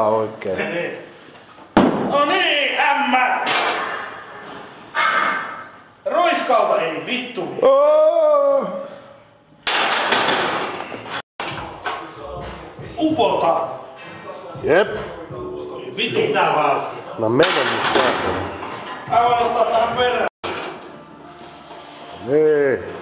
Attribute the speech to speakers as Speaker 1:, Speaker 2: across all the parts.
Speaker 1: oikein.
Speaker 2: No niin, ämmä! Roiskalta ei vittu.
Speaker 1: Oh!
Speaker 2: Upota.
Speaker 1: Jep.
Speaker 2: Vittu. Mitä vaan?
Speaker 1: No mene nyt saatana.
Speaker 2: Aivan ottaa tähän perään.
Speaker 1: Niin.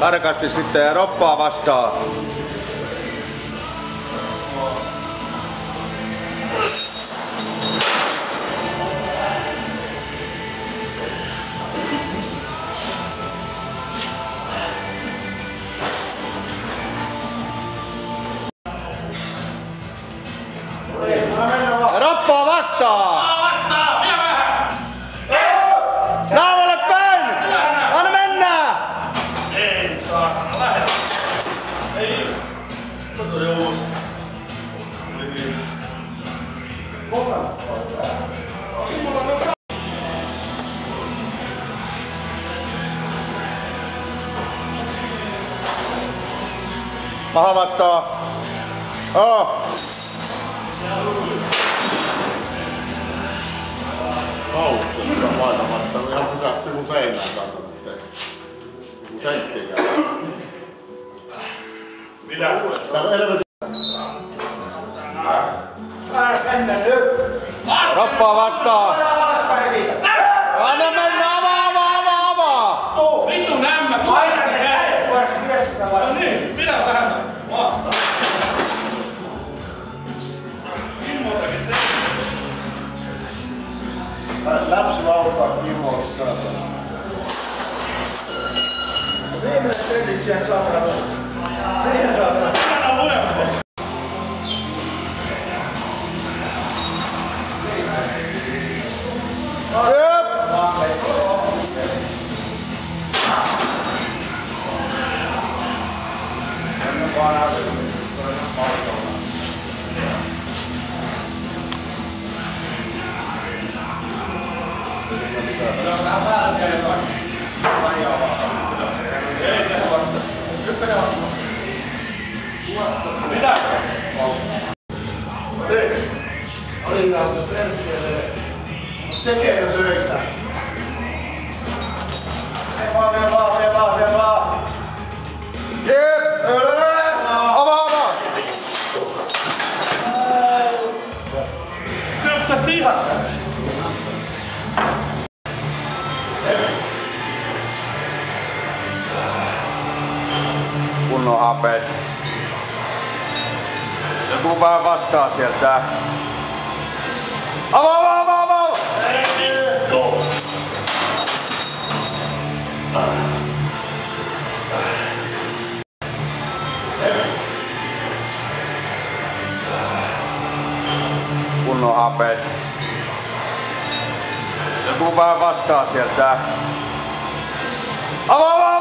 Speaker 1: Tarkasti sitten ja roppaa vastaan. Maha vastaan. Oh.
Speaker 3: Kauksessa painamassa, ihan pysähtyy mun seinään saatana sitten. Niinku senttiäkään.
Speaker 2: Minä.
Speaker 3: Täällä helvetin
Speaker 1: Roppaa vastaan.
Speaker 3: Mimo sada. Vrijeme je
Speaker 2: treći čak
Speaker 1: zapravo.
Speaker 2: Treća
Speaker 3: Tekee jo töitä. Vie vaan, vie vaan, vie vaan, vie vaan.
Speaker 1: Jep. Ylös. Avaa, avaa.
Speaker 2: Kyllä sä tihat täysin.
Speaker 1: Kunnon. Joku vastaa sieltä. Avaa. Kunnon hapet. Joku vähän vastaa sieltä. Avaa, avaa.